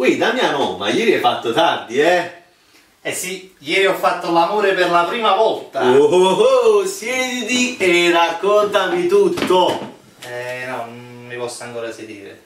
Ui, Damiano, ma ieri hai fatto tardi, eh? Eh sì, ieri ho fatto l'amore per la prima volta. Oh, oh, oh, siediti e raccontami tutto. Eh no, non mi posso ancora sedere.